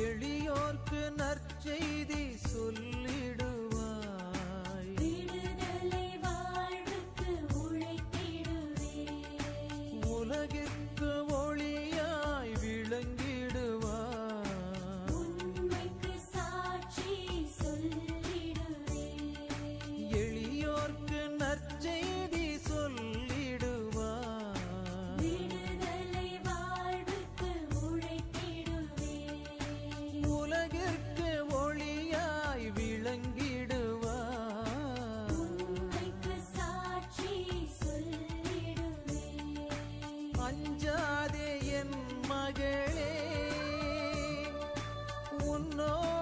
எளியோர்க்கு நற்செய்தி சொல்லிடுவாய் அஞ்சாதே என் மகளே. உன்னோ